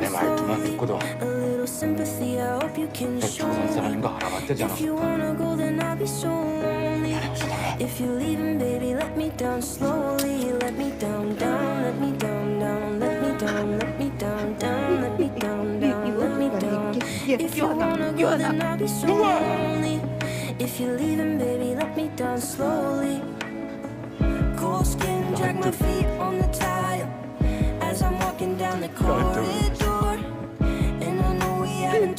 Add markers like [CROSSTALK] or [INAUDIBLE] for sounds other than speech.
내 말투만 slowly? 듣고도 A little sympathy, I hope you can 내 show 조선 me. 사람인 거 알아봤대지 If you 않았을까? wanna go, then I'll be so lonely. If you're leaving, baby, let me down slowly. Let me down, down, let me down, down, let me down, let me down, down, let me down, [LAUGHS] down, let me down. If you wanna go, then I'll be so lonely. If you're leaving, baby, let me down slowly. God,